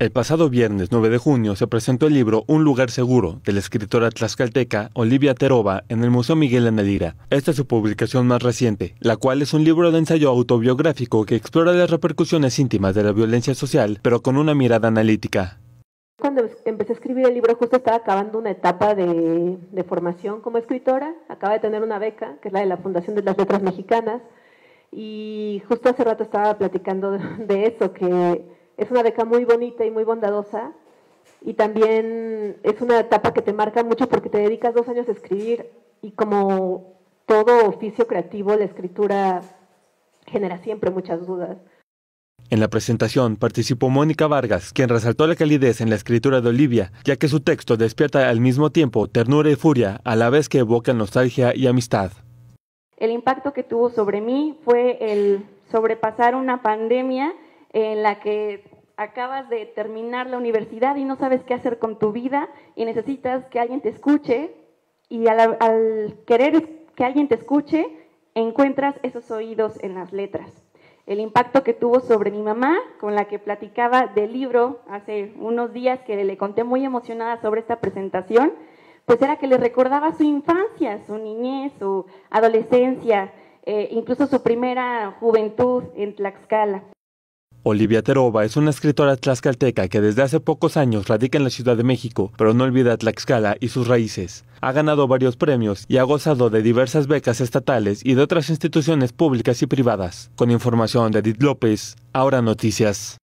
El pasado viernes 9 de junio se presentó el libro Un lugar seguro de la escritora tlaxcalteca Olivia Teroba en el Museo Miguel Anelira. Esta es su publicación más reciente, la cual es un libro de ensayo autobiográfico que explora las repercusiones íntimas de la violencia social, pero con una mirada analítica. Cuando empecé a escribir el libro justo estaba acabando una etapa de, formación como escritora, acaba de tener una beca, que es la de la Fundación de las Letras Mexicanas, y justo hace rato estaba platicando de eso, que es una beca muy bonita y muy bondadosa y también es una etapa que te marca mucho porque te dedicas dos años a escribir y como todo oficio creativo, la escritura genera siempre muchas dudas. En la presentación participó Mónica Vargas, quien resaltó la calidez en la escritura de Olivia, ya que su texto despierta al mismo tiempo ternura y furia, a la vez que evoca nostalgia y amistad. El impacto que tuvo sobre mí fue el sobrepasar una pandemia en la que acabas de terminar la universidad y no sabes qué hacer con tu vida y necesitas que alguien te escuche y al, querer que alguien te escuche encuentras esos oídos en las letras. El impacto que tuvo sobre mi mamá, con la que platicaba del libro hace unos días que le conté muy emocionada sobre esta presentación, pues era que le recordaba su infancia, su niñez, su adolescencia, eh, incluso su primera juventud en Tlaxcala. Olivia Teroba es una escritora tlaxcalteca que desde hace pocos años radica en la Ciudad de México, pero no olvida Tlaxcala y sus raíces. Ha ganado varios premios y ha gozado de diversas becas estatales y de otras instituciones públicas y privadas. Con información de Edith López, ahora noticias.